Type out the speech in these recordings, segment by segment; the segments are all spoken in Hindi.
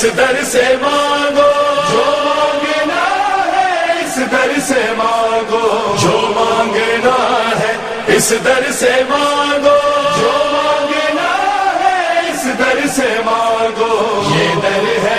इस दर से मांगो जो मांगना है इस दर से मांगो जो मांगना है इस दर से मांगो जो मांगना है इस दर से मांगो ये दर है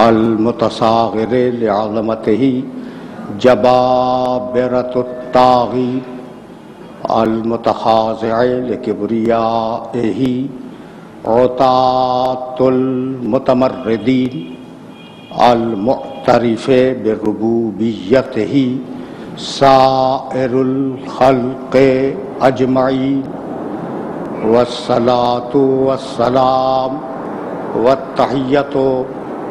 अलमतसागर आलमत ही जबाबरतागी अलमतहाज कबरिया ही अतातमरदीन अलमतरफ़ बरबूबियत ही सारुलखलक अजमाई वसलात वसलाम व तहैत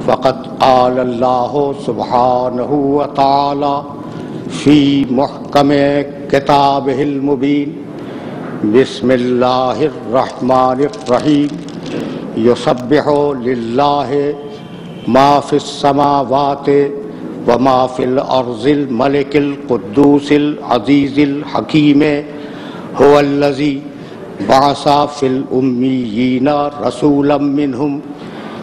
फ़कत आल्लाह सुबहान फ़ी महकम किताब मुबीन। बसमीम यसबह माफ़िलसमावात व माफ़िल अर्ज़िल मलिकिल कुद्दूसिल अज़ीज़िल हकीम। होल्लजी बासा फ़िल उम्मीना रसूलम मिनहुम।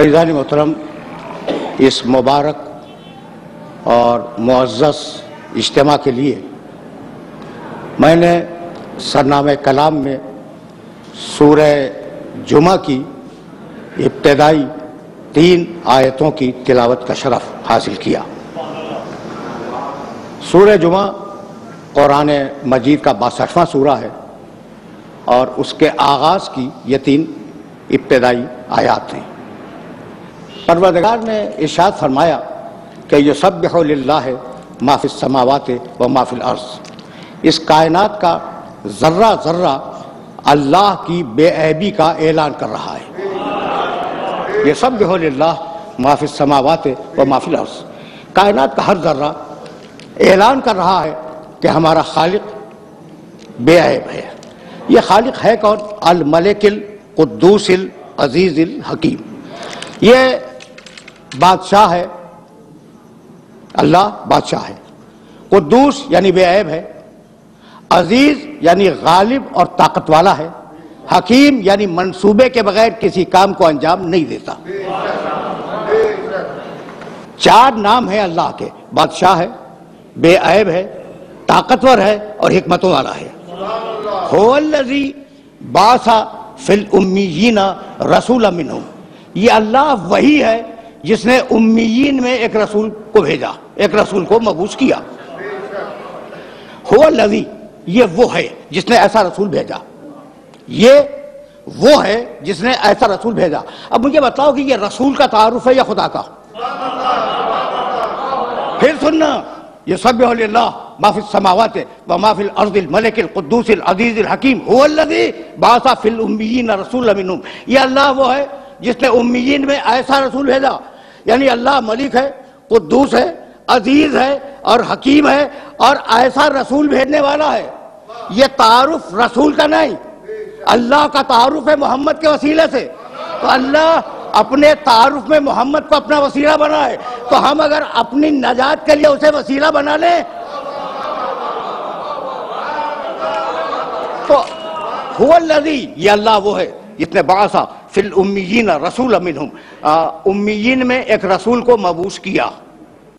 अज़ान मोहतरम, इस मुबारक और मुआज़ इज्तम के लिए मैंने सरनाम कलाम में सूर जुमा की इब्तदाई तीन आयतों की तिलावत का शरफ हासिल किया। सूर जुमा कुरान मजीद का बासठवां सूरा है और उसके आगाज़ की ये तीन इब्तदाई आयात हैं। परवदगार ने इशाद फरमाया कि यह सब है माफि समावत व माफिल अर्ज़। इस कायनात का ज़र्रा ज़र्रा अल्लाह की बेऐबी का ऐलान कर रहा है। ये सब माफि समावत व माफिल अर्ज़। कायनात का हर ज़र्रा ऐलान कर रहा है कि हमारा खालिक बेऐब है। ये खालिक है कौन? अल मलिकिल कुद्दूसिल अजीज़िल हकीम। ये बादशाह है। अल्लाह बादशाह है। कुद्दूस यानी बेऐब है। अज़ीज़ यानी गालिब और ताकत वाला है। हकीम यानी मंसूबे के बगैर किसी काम को अंजाम नहीं देता। चार नाम है अल्लाह के। बादशाह है बेऐब है, ताकतवर है और हिकमतों वाला है। होल्लजी बासा फिल उम्मीना रसूल अमिन ये अल्लाह वही है जिसने उम्मीन में एक रसूल को भेजा, एक रसूल को मबूस किया। हो लवी, ये वो है जिसने ऐसा रसूल भेजा। ये वो है जिसने ऐसा रसूल भेजा। अब मुझे बताओ कि ये रसूल का तारुफ है या खुदा का? फिर सुनना, ये सब माफिल समावत, व माफिल अर्दिल मलिकिल कुद्दूसिल अजीजिल हकीम। हुवल्लज़ी बासा फिल उम्मीन रसूल ये अल्लाह वो है जिसने उम्मीन में ऐसा रसूल भेजा। यानी अल्लाह मलिक है, कुद्दूस है, अज़ीज़ है और हकीम है और ऐसा रसूल भेजने वाला है। ये तारुफ रसूल का नहीं, अल्लाह का तारुफ है मोहम्मद के वसीले से। तो अल्लाह अपने तारुफ में मोहम्मद को अपना वसीला बनाए। तो हम अगर अपनी नजात के लिए उसे वसीला बना लें तो हुआ लदी ये अल्लाह वो है जिसने बासा। फिल उम्मीन रसूल अमिन उम्मीन में एक रसूल को मबूस किया,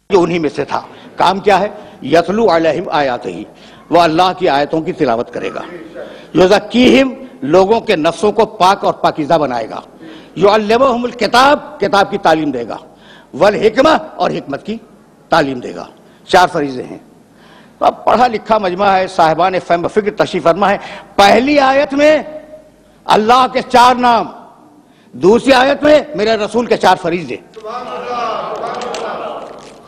जो उन्हीं में से था। काम क्या है? यतलू अलहिम आयात ही वह अल्लाह की आयतों की तिलावत करेगा। युजक्कीहिम, लोगों के नफ्सों को पाक और पाकिजा बनाएगा। जो अल्लमल किताब किताब की तालीम देगा। वल हिकमा और हिकमत की तालीम देगा। चार फरीजे हैं। तो अब पढ़ा लिखा मजमा है, साहिबान फैम फ़िक्र तशीफ फरमा है। पहली आयत में अल्लाह के चार नाम। दूसरी आयत में मेरे रसूल के चार फरीजे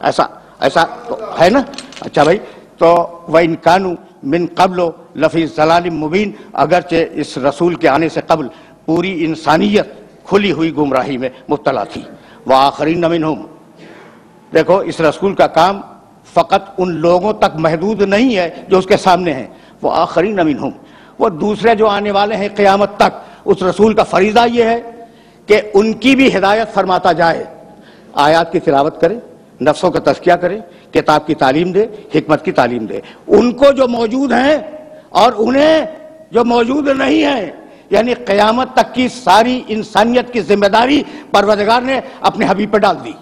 ऐसा ऐसा तो है ना? अच्छा भाई तो वह इन कानू मिन कबलो लफी जलालिम मुबीन, अगरचे इस रसूल के आने से कबल पूरी इंसानियत खुली हुई गुमराही में मुबतला थी। वह आखिरी नमिन हूँ देखो, इस रसूल का काम फ़कत उन लोगों तक महदूद नहीं है जो उसके सामने हैं। वो आखिरी नमिन हूँ वो दूसरे जो आने वाले हैं क़्यामत तक, उस रसूल का फरीज़ा ये है कि उनकी भी हिदायत फरमाता जाए। आयात की तिलावत करे, नफ्सों का तस्किया करे, किताब की तालीम दे, हिकमत की तालीम दे। उनको जो मौजूद हैं और उन्हें जो मौजूद नहीं है, यानी क़यामत तक की सारी इंसानियत की ज़िम्मेदारी परवदगार ने अपने हबीब पर डाल दी।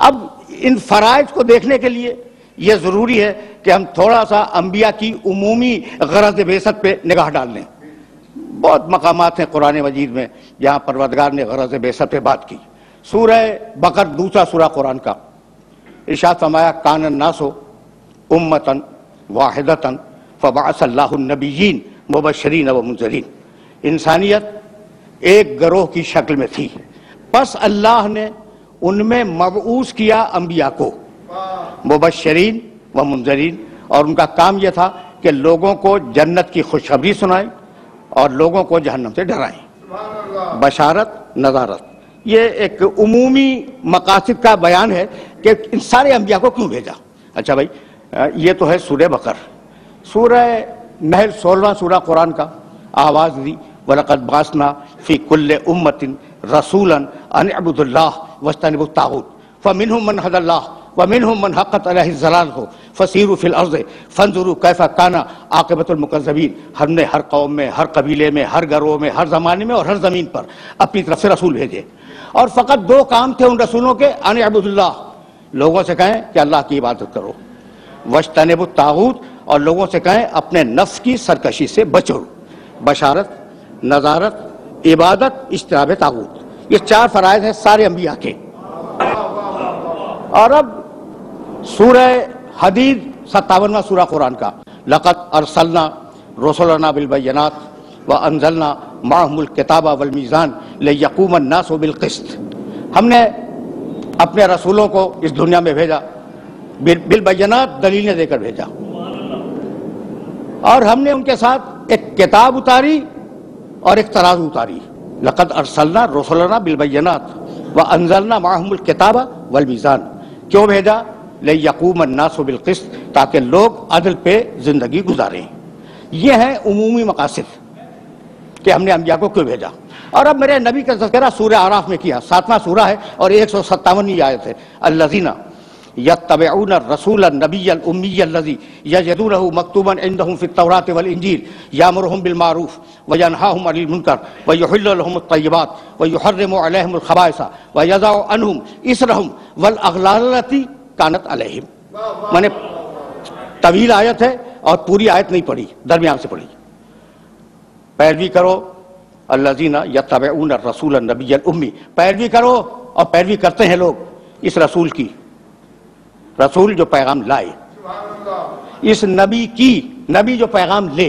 अब इन फ़राइज को देखने के लिए यह ज़रूरी है कि हम थोड़ा सा अम्बिया की उमूमी गरज बेसत पे निगाह डाल लें। बहुत मकामात हैं कुरान मजीद में, जहाँ परवदगार ने गरज बेसत पे बात की। सूर बकर दूसरा सूरा कुरान का। इर्शाद फरमाया, कान नासो उम्मतन वाहिदतन फ़बासल्लाबीन मुबशरीन व मुजरीन इंसानियत एक गरोह की शक्ल में थी। बस अल्लाह ने उनमें मबूस किया अम्बिया को। मुबशरीन व मुंजरीन और उनका काम यह था कि लोगों को जन्नत की खुशखबरी सुनाए और लोगों को जहन्नम से डराएँ। बशारत नजारत। ये एक उमूमी मकासद का बयान है कि इन सारे अम्बिया को क्यों भेजा? अच्छा भाई ये तो है सूर्य बकर। सूर्य महल सोलवा सूरा कुरान का आवाज़ दी वलकत बासना फ़ी कुल्ल उम्मतिन रसूलन अनबुल्लाह वस्तनब ताऊत फ़मिन मन हदल्लाह वमिन मन हक़त जलाल हो फ़सीर फ़िल अर्ज़ फ़नजुरु कैफ़ा काना आकबतुलमकजबीन हमने हर कौम में हर कबीले में हर घरों में हर ज़माने में और हर ज़मीन पर अपनी तरफ़ से रसूल भेजे और फ़कत दो काम थे उन रसूलों के अन अबुदुल्लाह लोगों से कहें कि अल्लाह की इबादत करो वशतनब ताऊत और लोगों से कहें अपने नफ्स की सरकशी से बचो बशारत नजारत इबादत इश्तराब ताबूत ये चार फ़राइज हैं सारे अम्बिया के और अब सूरह हदीद सत्तावनवा सूरा कुरान का। लक़त अरसलना रसोलना बिलबैनात व अनजलना माहमुल किताबा वलमीज़ान ले यकूमन नासो बिलकिस्त हमने अपने रसूलों को इस दुनिया में भेजा। बिलबैनात दलीलें देकर भेजा। और हमने उनके साथ एक किताब उतारी और एक तराजू उतारी। लकत अरसलना रसोलना बिलबैनात व अनजलना माहमुल किताबा वलमीज़ान क्यों भेजा? ले यकूम नासबिलकिस्त ताकि लोग अदल पे ज़िंदगी गुजारें। ये है उमूमी मकासद कि हमने अम्बिया को क्यों भेजा। और अब मेरे नबी का तस्करा सूर्य आराफ में किया। सातवां सूरा है और एक सौ सत्तावनवीं आयत है। अल्लजीना यतबऊन रसूल नबी उम्मी लजी यजदूनहु मकतूबन इंदहुम फित तौरात वल इंजील यामुरुहुम बिल मारूफ व यनहाहुम अनिल मुनकर व युहिल्लु लहुम तय्यबात व युहर्रिमु अलैहिम अल खबाइसा व यज़ाउ अनहुम इसरहुम वल अगलालती कानत अलैहिम। माने तवील आयत है और पूरी आयत नहीं पढ़ी, दरमियान से पढ़ी। पैरवी करो, अल्लाजीना यतबऊन रसूल नबी उम्मी। पैरवी करो और पैरवी करते हैं लोग इस रसूल की। रसूल जो पैगाम लाए। इस नबी की, नबी जो पैगाम ले।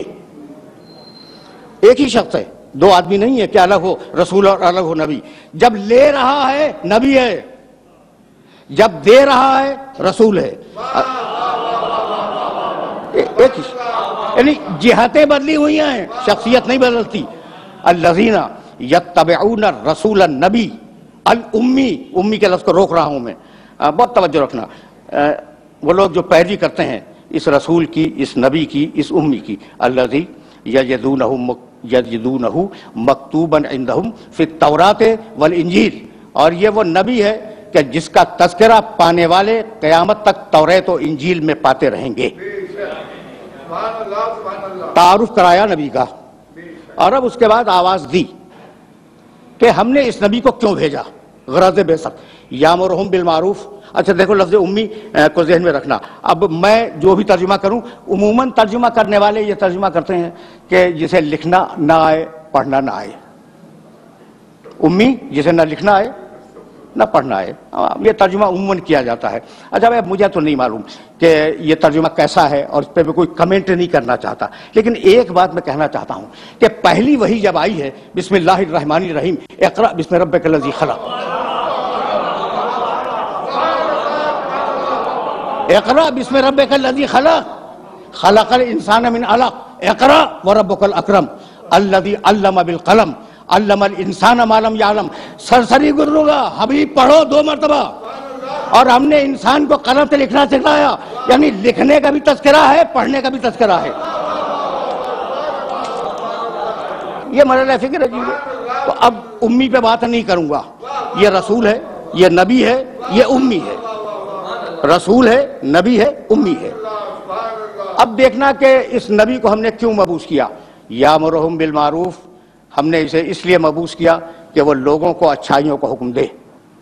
एक ही शख्स है, दो आदमी नहीं है, क्या अलग हो? रसूल और अलग हो नबी। जब ले रहा है, नबी है। जब दे रहा है, रसूल है। एक यानी जिहातें बदली हुई हैं, शख्सियत नहीं बदलती। अल्लजीना यतबऊन रसूल नबी अल उम्मी उम्मी के लफ्ज को रोक रहा हूँ मैं। बहुत तवज्जो रखना। वो लोग जो पैरवी करते हैं, इस रसूल की, इस नबी की, इस उम्मी की। अल्लाजी यजदूनहु यजदूनहु मकतूबन इंदहुम फिर तौरात वल इंजील। और ये वो नबी है कि जिसका तस्करा पाने वाले क़यामत तक तौरे तो इंजील में पाते रहेंगे। तारुफ कराया नबी का। और अब उसके बाद आवाज़ दी कि हमने इस नबी को क्यों भेजा? गरज बेसत यामरहम बिल मारूफ। अच्छा देखो लफ्ज उम्मी को जहन में रखना। अब मैं जो भी तर्जुमा करूँ, उमूमन तर्जुमा करने वाले ये तर्जुमा करते हैं कि जिसे लिखना ना आए, पढ़ना ना आए। उम्मी, जिसे ना लिखना आए ना पढ़ना है। ये तर्जुमा उमूमन किया जाता है। अच्छा भाई मुझे तो नहीं मालूम कि ये तर्जुमा कैसा है और इस पर मैं कोई कमेंट नहीं करना चाहता। लेकिन एक बात मैं कहना चाहता हूँ कि पहली वही जब आई है बिस्मिल्लाहमान रहीम एकरा बिस्म रब लजी खला एकरा बिस्म रब लजी खला खलकल इंसान मिन अलग एकरा व रब्बकल अकरम। अल्लदी अल्लम बिल कलम। अल्लमल इंसान मालम यालम। सरसरी गुरुगा हबीब पढ़ो दो मरतबा। और हमने इंसान को कलम से लिखना सिखाया यानी लिखने का भी तस्करा है, पढ़ने का भी तस्करा है। ये मरल फ़िक्र है तो अब उम्मी पे बात नहीं करूँगा। ये रसूल है, ये नबी है, ये उम्मी है। रसूल है, नबी है, उम्मी है। अब देखना कि इस नबी को हमने क्यों मबूस किया? या मरहम बिल मारूफ। हमने इसे इसलिए मबूस किया कि वह लोगों को अच्छाइयों को हुक्म दे।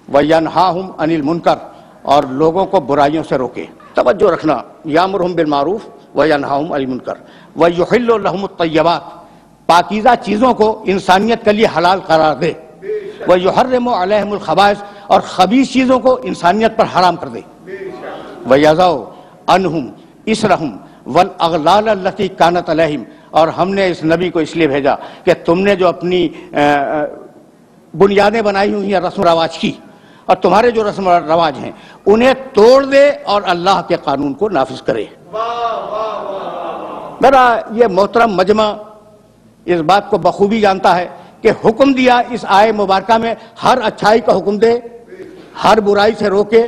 वयनहा हम अनिल मुनकर, और लोगों को बुराइयों से रोके। तवज्जो रखना, यामरहम बिल मारूफ वयनहाम अनिल मुनकर। व युहिल्लहम तय्यबात, पाकिज़ा चीज़ों को इंसानियत के लिए हलाल करार दे। वह युहर्रम अलहमबास और खबीज चीज़ों को इंसानियत पर हराम कर दे। वजाओ अनहुम इसरहम वल अगलालती कानत अलहिम और हमने इस नबी को इसलिए भेजा कि तुमने जो अपनी बुनियादें बनाई हुई हैं रस्म रवाज की, और तुम्हारे जो रस्म रवाज हैं, उन्हें तोड़ दे और अल्लाह के कानून को नाफिज करे। मेरा ये मोहतरम मजमा इस बात को बखूबी जानता है कि हुक्म दिया इस आय मुबारक में हर अच्छाई का हुक्म दे, हर बुराई से रोके,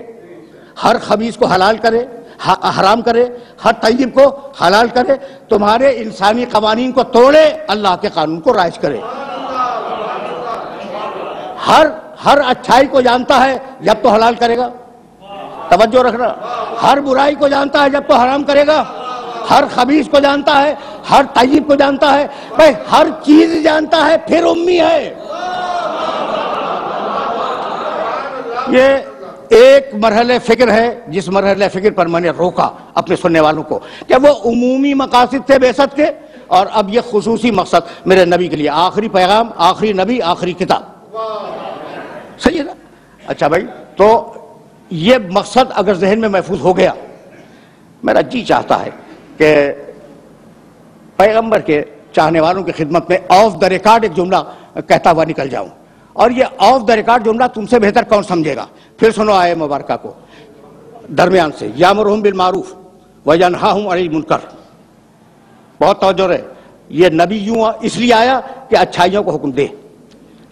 हर खबीज को हलाल करे हराम करे, हर तयब को हलाल करे, तुम्हारे इंसानी कवानीन को तोड़े, अल्लाह के कानून को राइज करे। हर हर अच्छाई को जानता है, जब तो हलाल करेगा। तवज्जो रखना। हर बुराई को जानता है, जब तो हराम करेगा। हर खबीज को जानता है, हर तयब को जानता है। भाई, हर चीज़ जानता है, फिर उम्मी है। ये एक मरहल फ़िक्र है, जिस मरहल फ़िक्र पर मैंने रोका अपने सुनने वालों को। क्या वो उमूमी मकासद थे बेसत के? और अब ये खसूसी मकसद मेरे नबी के लिए। आखिरी पैगाम, आखिरी नबी, आखिरी किताब। सही है ना? अच्छा भाई तो ये मकसद अगर जहन में महफूज हो गया, मेरा जी चाहता है कि पैगंबर के चाहने वालों की खिदमत में ऑफ़ द रिकॉर्ड एक जुमला कहता हुआ निकल जाऊँ। और ये ऑफ़ द रिकॉर्ड जुमला तुमसे बेहतर कौन समझेगा? फिर सुनो आए मुबारक को। दरमियान से यामरहम बिल मारूफ वजनहा हूँ अली मुनकर। बहुत तोजो है ये नबी यूँ इसलिए आया कि अच्छाइयों को हुक्म दे।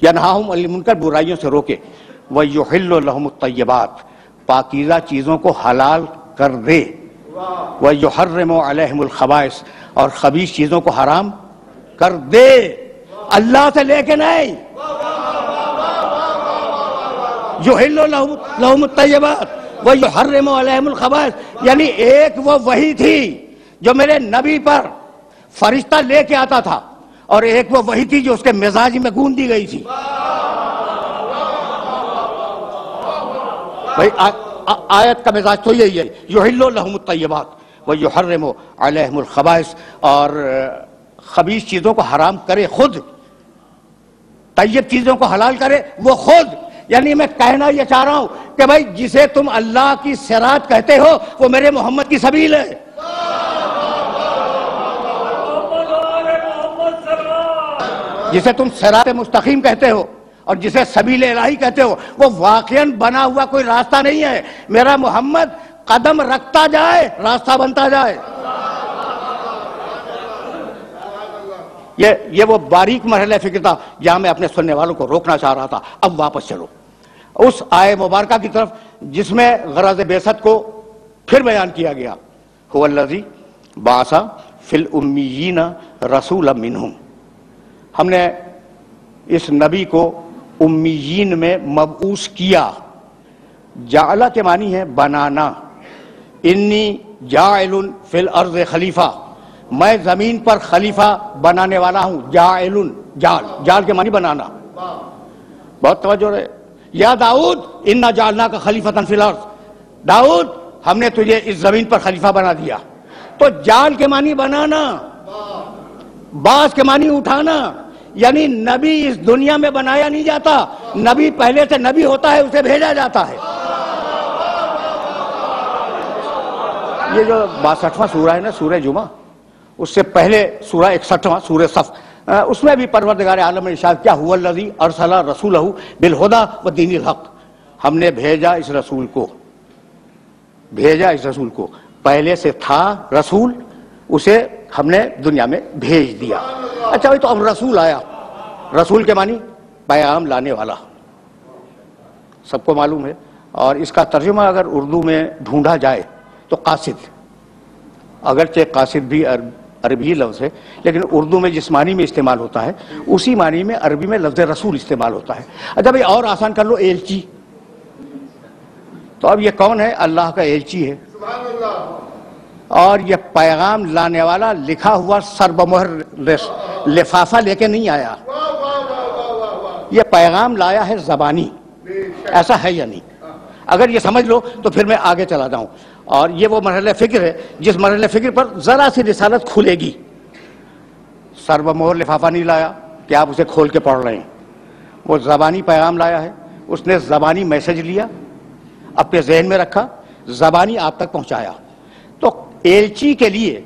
या नहा हूँ अली मुनकर बुराइयों से रोके। वह युहिल्लहम तय्यबात पाकिज़ा चीज़ों को हलाल कर दे। वह। युहर्रम अलहमुल खबाइस और खबीस चीज़ों को हराम कर दे। अल्लाह से लेके नहीं। जो वह जो हर्रमखबास यानी एक वो वही थी जो मेरे नबी पर फरिश्ता लेके आता था और एक वो वही थी जो उसके मिजाज में गूंद दी गई थी भाई आ, आ, आयत का मिजाज तो यही है यो हिल्लतबात वह जो हर्रम अलहमखबास और खबीस चीज़ों को हराम करे खुद तैयब चीज़ों को हलाल करे वो खुद यानी मैं कहना यह चाह रहा हूँ कि भाई जिसे तुम अल्लाह की सरात कहते हो, वो मेरे मोहम्मद की सबील है। जिसे तुम सरात मुस्तकीम कहते हो और जिसे सबील इलाही कहते हो, वो वाकई बना हुआ कोई रास्ता नहीं है। मेरा मोहम्मद कदम रखता जाए, रास्ता बनता जाए। ये ये वो बारीक मरहल फ़िक्र था जहाँ मैं अपने सुनने वालों को रोकना चाह रहा था। अब वापस चलो। उस आय मुबारक की तरफ़ जिसमें गरज बेसत को फिर बयान किया गया। हुल्लजी बासा फिल उम्मीन रसूल मिनहुम। हमने इस नबी को उम्मीन में मबूस किया। जाला के मानी है बनाना। इन्नी जाइलुन फिल अर्ज़ खलीफा। मैं ज़मीन पर खलीफा बनाने वाला हूँ। जाल जाल के मानी बनाना। बहुत तवज्जो रहे। या दाऊद, इन्ना जालना का खलीफतन फिल दाऊद, हमने तुझे इस ज़मीन पर खलीफा बना दिया। तो जाल के मानी बनाना, बास के मानी उठाना, यानी नबी इस दुनिया में बनाया नहीं जाता। नबी पहले से नबी होता है, उसे भेजा जाता है। ये जो बासठवां सूरा है ना सूर्य जुमा उससे पहले सूरा इकसठवा सूर्य सफ उसमें भी परवरदिगार आलम ने इरशाद क्या हुआ लजी अरसला रसूल बिलहुदा व दीनिल हक। हमने भेजा इस रसूल को। भेजा इस रसूल को। पहले से था रसूल उसे हमने दुनिया में भेज दिया। अच्छा भाई तो अब रसूल आया। रसूल के मानी पैगाम लाने वाला। सबको मालूम है। और इसका तर्जुमा अगर उर्दू में ढूंढा जाए तो कासिद। अगरचे कासिद भी अर, अरबी लफ्ज़ है लेकिन उर्दू में जिस मानी में इस्तेमाल होता है उसी मानी में अरबी में लफ्ज़ रसूल इस्तेमाल होता है। अच्छा भाई और आसान कर लो एलची। तो अब ये कौन है? अल्लाह का एलची है। और ये पैगाम लाने वाला लिखा हुआ सर्वमोहर लिफाफा लेके नहीं आया। ये पैगाम लाया है जबानी। ऐसा है या नहीं? अगर ये समझ लो तो फिर मैं आगे चला जाऊँ। और ये वो मरहल फ़िक्र है, जिस मरहल फ़िक्र पर जरा सी रिसालत खुलेगी। सर्वमोहर लिफाफा नहीं लाया कि आप उसे खोल के पढ़ रहे हैं वो जबानी पैगाम लाया है, उसने जबानी मैसेज लिया, अपने जहन में रखा, जबानी आप तक पहुँचाया। तो एलची के लिए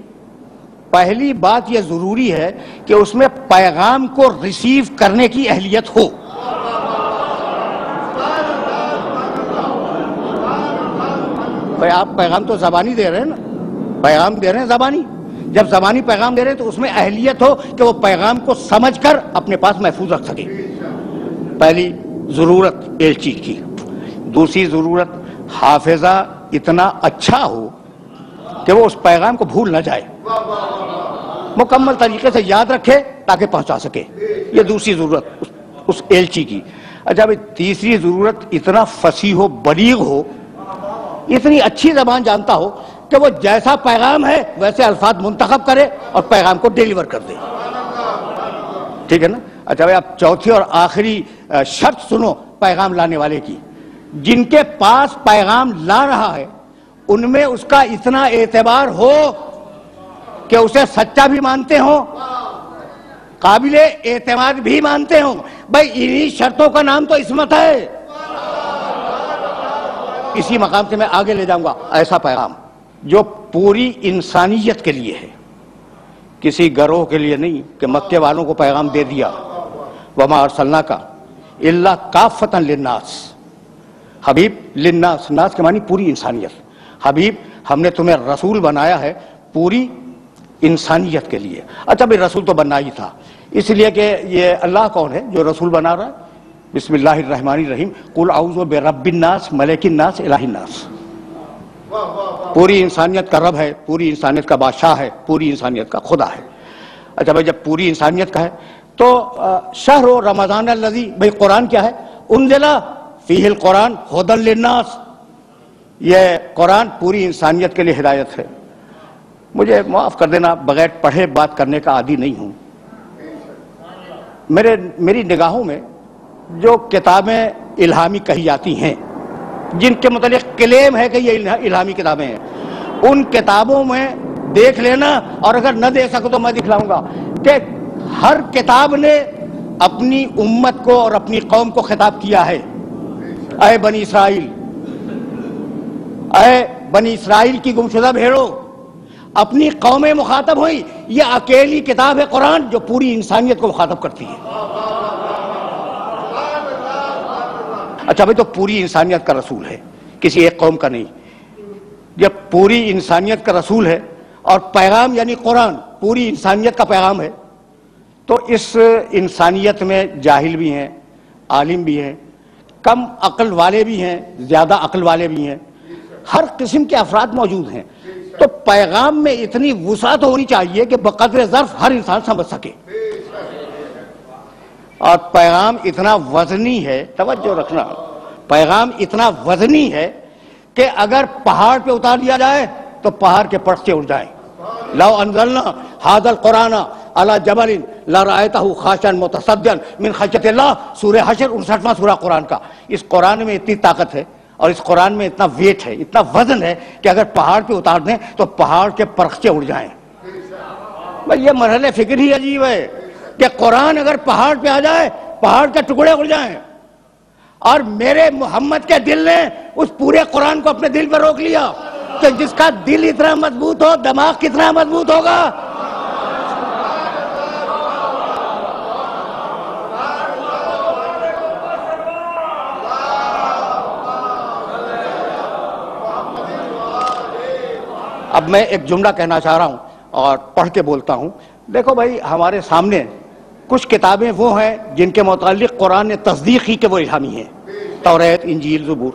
पहली बात यह ज़रूरी है कि उसमें पैगाम को रिसीव करने की अहलियत हो। भाई आप पैगाम तो जबानी दे रहे हैं ना। पैगाम दे रहे हैं जबानी। जब जबानी पैगाम दे रहे हैं तो उसमें अहलियत हो कि वो पैगाम को समझकर अपने पास महफूज रख सके। पहली ज़रूरत एलची की। दूसरी ज़रूरत हाफिजा इतना अच्छा हो कि वो उस पैगाम को भूल ना जाए। मुकम्मल तरीके से याद रखे ताकि पहुँचा सके। ये दूसरी ज़रूरत उस, उस एलची की। अच्छा भाई तीसरी ज़रूरत इतना फसी हो बलीग हो इतनी अच्छी जबान जानता हो कि वो जैसा पैगाम है, वैसे अल्फाज मुंतखब करे और पैगाम को डिलीवर कर दे। ठीक है ना? अच्छा भाई, आप चौथी और आखिरी शर्त सुनो पैगाम लाने वाले की। जिनके पास पैगाम ला रहा है, उनमें उसका इतना एतबार हो कि उसे सच्चा भी मानते हो, काबिल एतमाद भी मानते हो। भाई, इन्हीं शर्तों का नाम तो इसमत है। इसी मकाम से मैं आगे ले जाऊँगा, ऐसा पैगाम। जो पूरी इंसानियत के लिए है, किसी गरोह के लिए नहीं कि मक्के वालों को पैगाम दे दिया। वमा अरसलना का इल्ला काफतन लिन्नास। हबीब, लिन्नास, नास के मानी पूरी इंसानियत। हबीब, हमने तुम्हें रसूल बनाया है पूरी इंसानियत के लिए। अच्छा भाई, रसूल तो बनना ही था। इसलिए कि ये अल्लाह कौन है जो रसूल बना रहा है? बिस्मिल्लाहिर्रहमानिर्रहीम। कुल आउज़ बेरब्बिन्नास मलिकिन्नास इलाहिन्नास पूरी इंसानियत का रब है, पूरी इंसानियत का बादशाह है, पूरी इंसानियत का खुदा है। अच्छा भाई, जब पूरी इंसानियत का है तो शहर रमज़ान लजी भाई कुरान क्या है? उन जिला फ़ीहिल कुरान, हदल लिन्नास। यह कुरान पूरी इंसानियत के लिए हिदायत है। मुझे माफ़ कर देना, बगैर पढ़े बात करने का आदि नहीं हूँ। मेरे, मेरी निगाहों में जो किताबें इल्हामी कही जाती हैं, जिनके मतलब क्लेम है कि ये इल्हामी किताबें हैं। उन किताबों में देख लेना, और अगर न देख सको तो मैं दिखलाऊँगा। कि हर किताब ने अपनी उम्मत को और अपनी कौम को खिताब किया है। अय बनी इसराइल अय बनी इसराइल की गुमशुदा भेड़ो, अपनी कौमें मुखातब हुई। ये अकेली किताब है कुरान जो पूरी इंसानियत को मुखातब करती है। अच्छा भाई तो पूरी इंसानियत का रसूल है, किसी एक कौम का नहीं। जब पूरी इंसानियत का रसूल है, और पैगाम यानी कुरान, पूरी इंसानियत का पैगाम है तो इस इंसानियत में जाहिल भी हैं, आलिम भी हैं, कम अक्ल वाले भी हैं, ज़्यादा अक्ल वाले भी हैं, हर किस्म के अफराद मौजूद हैं। तो पैगाम में इतनी वसात होनी चाहिए कि बकदर ज़र्फ हर इंसान समझ सके। और पैगाम इतना वजनी है, तवज्जो रखना। पैगाम इतना वजनी है कि अगर पहाड़ पे उतार दिया जाए तो पहाड़ के पट से उड़ जाए। लव अनजलना हादल कुराना, अला जबलिन लरायतहु खाशन मुतसद्दियन मिन खशयतिल्लाह। सूरह हशर 59वां सूरा कुरान का। इस कुरान में इतनी ताकत है और इस कुरान में इतना वेट है, इतना वज़न है कि अगर पहाड़ पे उतार दें तो पहाड़ के परखचे उड़ जाएँ। भाई, ये मरहले फ़िक्र ही अजीब है। कि कुरान अगर पहाड़ पे आ जाए, पहाड़ के टुकड़े उड़ जाएँ। और मेरे मोहम्मद के दिल ने उस पूरे कुरान को अपने दिल पर रोक लिया तो जिसका दिल इतना मज़बूत हो, दिमाग कितना मज़बूत होगा। अब मैं एक जुमला कहना चाह रहा हूँ और पढ़ के बोलता हूँ। देखो भाई, हमारे सामने कुछ किताबें वो हैं जिनके मुतालिक कुरान ने तस्दीक ही के वो इल्हामी हैं। तौरेत, इंजील, ज़बूर।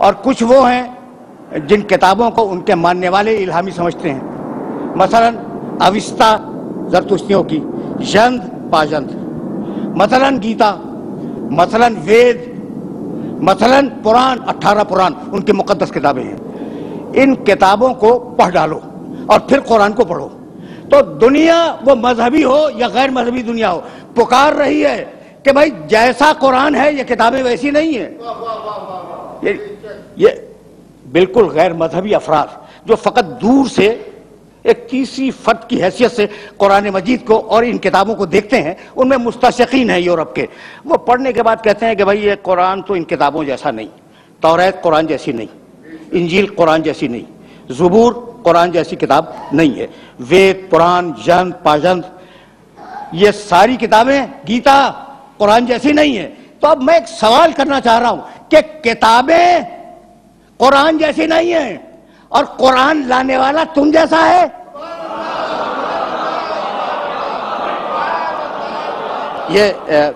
और कुछ वो हैं जिन किताबों को उनके मानने वाले इल्हामी समझते हैं। मसलन, अविस्ता जरतुश्तियों की जंद पाजंद मसलन, गीता। मसलन, वेद। मसलन, पुराण अट्ठारह पुराण, उनकी मुकद्दस किताबें हैं। इन किताबों को पढ़ डालो और फिर कुरान को पढ़ो। तो दुनिया वो मजहबी हो या गैर मजहबी दुनिया हो? पुकार रही है कि भाई जैसा कुरान है, ये किताबें वैसी नहीं है। ये ये बिल्कुल गैर मजहबी अफराद, जो फकत दूर से, एक तीसरी फर्द की हैसियत से कुरान मजीद को और इन किताबों को देखते हैं, उनमें मुस्तकीन है यूरोप के। वो पढ़ने के बाद कहते हैं कि भाई, ये कुरान तो इन किताबों जैसा नहीं, तौरेत कुरान जैसी नहीं, इंजील कुरान जैसी नहीं, जुबूर कुरान जैसी किताब नहीं है। वेद, पुराण जंत पाजंत ये सारी किताबें गीता, कुरान जैसी नहीं है। तो अब मैं एक सवाल करना चाह रहा हूँ कि किताबें कुरान जैसी नहीं है और कुरान लाने वाला तुम जैसा है? ये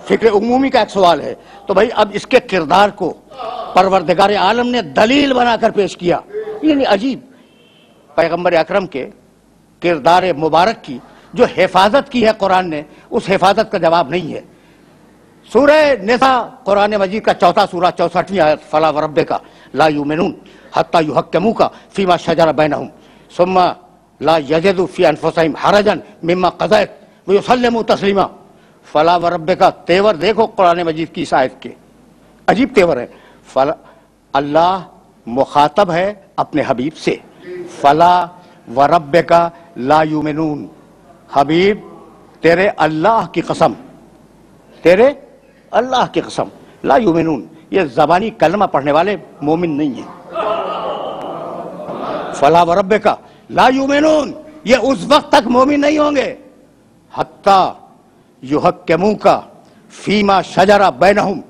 फ़िक्र उमूमी का एक सवाल है। तो भाई, अब इसके किरदार को परवरदिगार आलम ने दलील बनाकर पेश किया। यानी अजीब। पैगंबर अक्रम के किरदार मुबारक की, जो हिफाजत की है कुरान ने, उस हिफाजत का जवाब नहीं है। सूरह निसा कुरान मजीद का चौथा सूरा चौसठवीं आयत, फला वरबे का, ला यूमिनून, हत्ता युहक्कमू का, फीमा शजरा बैनहुम, सुम्मा ला यजदु फ़ी अनफुसहिम हरजन मिम्मा कज़ैत व युसल्लिमू तस्लीमा। फला वरब्बे का तेवर देखो कुरान मजीद की आयत के। अजीब तेवर है। फला, अल्लाह मुखातब है अपने हबीब से। फला व रब का ला युमिनून। हबीब, तेरे अल्लाह की कसम, तेरे अल्लाह की कसम, ला युमिनून। ये जबानी कलमा पढ़ने वाले मोमिन नहीं है। फला व रब का ला युमिनून। ये उस वक्त तक मोमिन नहीं होंगे। हत्ता युहक्कमू का फीमा शजरा बैनहुम।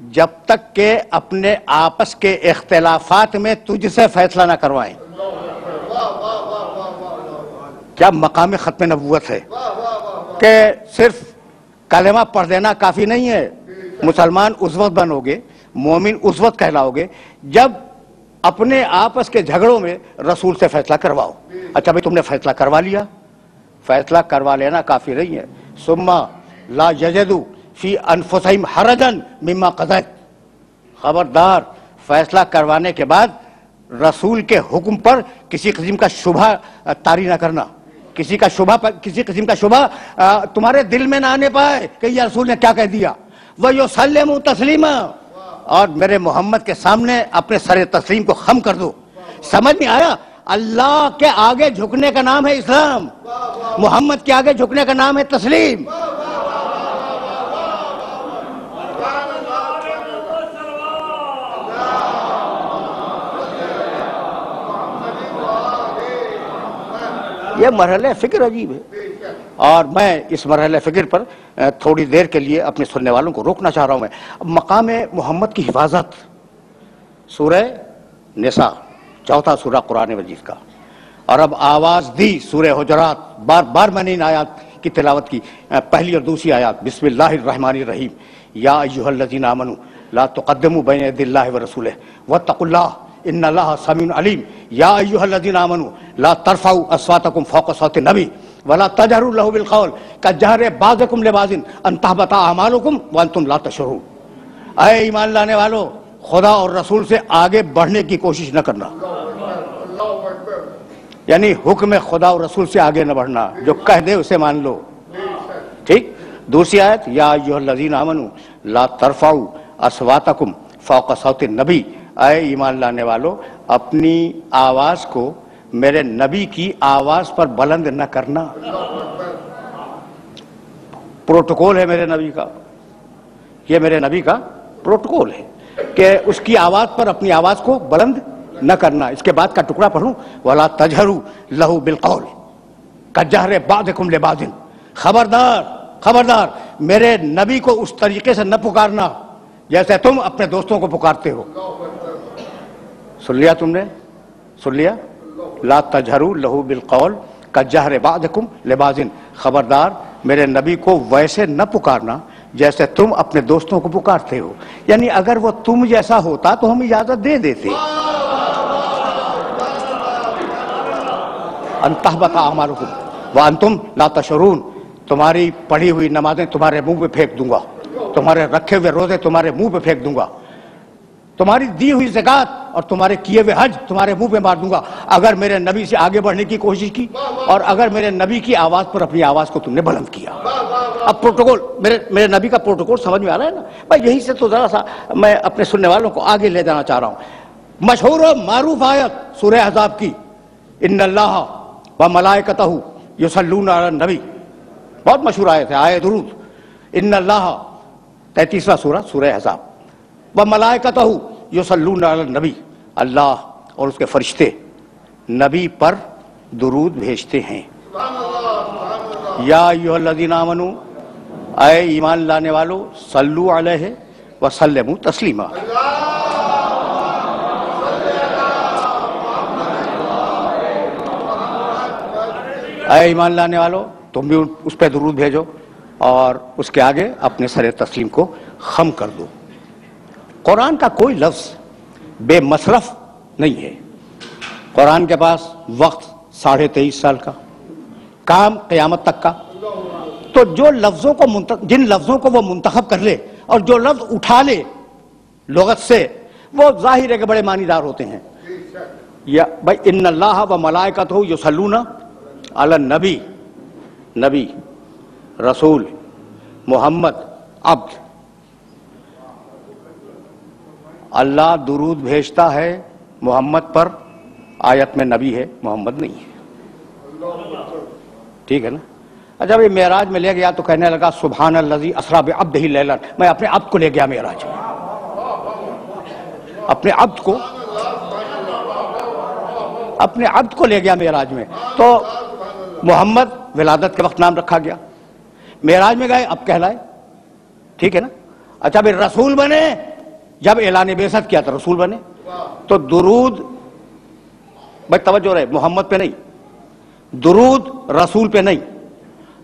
जब तक के अपने आपस के इख्तलाफात में तुझसे फैसला ना करवाएँ। क्या मकाम ख़त्म नबूत है? कि सिर्फ़ कलमा पढ़ देना काफ़ी नहीं है। मुसलमान उस वक्त बनोगे, मोमिन उस वक्त कहलाओगे, जब अपने आपस के झगड़ों में रसूल से फैसला करवाओ। अच्छा भाई, तुमने फैसला करवा लिया। फैसला करवा लेना काफ़ी नहीं है। सुम्मा ला यजदू फ़ी अनफुसहिम हरजन मिम्मा कजत। खबरदार, फैसला करवाने के बाद रसूल के हुक्म पर किसी किस्म का शुभा, तारी ना करना। किसी का शुभ किसी किस्म का शुभ तुम्हारे दिल में ना आने पाए, कि रसूल ने क्या कह दिया? वह यो सलेम तस्लीम। और मेरे मोहम्मद के सामने अपने सर तस्लीम को खम कर दो। समझ नहीं आया? अल्लाह के आगे झुकने का नाम है इस्लाम। मोहम्मद के आगे झुकने का नाम है तस्लीम। यह मरहल फ़िक्र अजीब है। और मैं इस मरहल फ़िक्र पर थोड़ी देर के लिए अपने सुनने वालों को रोकना चाह रहा हूँ मैं। मकाम मोहम्मद की हिफाजत, सूरह निसा, चौथा सूरा कुरान मजीद का। और अब आवाज़ दी सूर्य हजरात, बार बार मैंने इन आयात की तिलावत की पहली और दूसरी आयात रहीम या अयुहल्लजीन आमनु, ला तुकदमु बैन दिल्ला व रसूल व तकुल्ला इन समीन अलीम या अयुहल्लजीन आमनु ला तरफाउ अस्वातकुम फौक सौत नबी वला तजहरु लहु बिल कौल का जहर बाज़कुम लिबाजिन अंतहबता अमालुकुम वन तुम ला तशरू अय ईमान लाने वालों खुदा और रसूल से आगे बढ़ने की कोशिश न करना यानी हुक्म खुदा और रसूल से आगे न बढ़ना जो कह दे उसे मान लो ठीक दूसरी आयत या लजीन आमनु ला तरफाऊ असवातकुम फौक सौत नबी आए ईमान लाने वालों, अपनी आवाज़ को मेरे नबी की आवाज़ पर बुलंद न करना। प्रोटोकॉल है मेरे नबी का। ये मेरे नबी का प्रोटोकॉल है कि उसकी आवाज़ पर अपनी आवाज़ को बुलंद न करना। इसके बाद का टुकड़ा पढ़ूं, वाला तजहरू लहू बिलकौल कजहर बाद कुमले बादिन। खबरदार खबरदार, मेरे नबी को उस तरीके से न पुकारना जैसे तुम अपने दोस्तों को पुकारते हो। सुन लिया तुमने? सुन लिया? ला तजहरू लहू बिलकौल कजहर बाद कुम लेबाजिन। खबरदार, मेरे नबी को वैसे न पुकारना जैसे तुम अपने दोस्तों को पुकारते हो। यानी अगर वो तुम जैसा होता तो हम इजाज़त दे देते। अनतहबता अमारुकुम व अंतुम ला तुम्हारी पढ़ी हुई नमाजें तुम्हारे मुँह पे फेंक दूँगा। तुम्हारे रखे हुए रोज़े तुम्हारे मुँह पे फेंक दूँगा। तुम्हारी दी हुई जक़ात और तुम्हारे किए हुए हज तुम्हारे मुँह पे मार दूँगा। अगर मेरे नबी से आगे बढ़ने की कोशिश की और अगर मेरे नबी की आवाज़ पर अपनी आवाज़ को तुमने बुलंद किया। अब प्रोटोकॉल मेरे मेरे नबी का प्रोटोकॉल समझ में आ रहा है ना? भाई यही से तो जरा सा मैं अपने सुनने वालों को आगे ले जाना चाह रहा हूँ। मशहूर और मारूफ आयत सूर्य हजाब की इन अल्लाह व मलायकत युसलून नबी। बहुत मशहूर आयत है आय दुरूद इन अल्लाह तैतीसवा सूरा सूर्य हजाब व मलायकत युसलून नबी, अल्लाह और उसके फरिश्ते। नबी पर दुरूद भेजते हैं। या लदीना मनु आए ईमान लाने वालों, सल्लु व सल्लमु तस्लीमा। अय ईमान लाने वालों, तुम भी उस पर दरूद भेजो और उसके आगे अपने सर तस्लीम को खम कर दो। कुरान का कोई लफ्ज बेमसरफ नहीं है। कुरान के पास वक्त साढ़े तेईस साल का, काम क़यामत तक का। तो जो लफ्जों को जिन लफ्जों को वो मुंतखब कर ले और जो लफ्ज उठा ले लगत से, वो ज़ाहिर है कि बड़े मानीदार होते हैं। या भाई इन अल्लाह व मलायकत हो यो सलूना अल नबी नबी, रसूल, मोहम्मद, अब्द। अल्लाह दुरूद भेजता है मोहम्मद पर, आयत में नबी है, मोहम्मद नहीं है। ठीक है ना? अच्छा भाई, मेराज में ले गया तो कहने लगा सुबहान लजी असरा अब्द ही लैलन। मैं अपने अब्द को ले गया मेराज। में अपने अब्द को? अपने अब्द को ले गया मेराज में। तो मोहम्मद विलादत के वक्त नाम रखा गया। मेराज में गए, अब कहलाए। ठीक है ना? अच्छा भाई, रसूल बने जब ऐलान बेसत किया था, रसूल बने। तो दुरूद, भाई तवज्जो रहे, मोहम्मद पे नहीं। दुरूद, रसूल पे नहीं।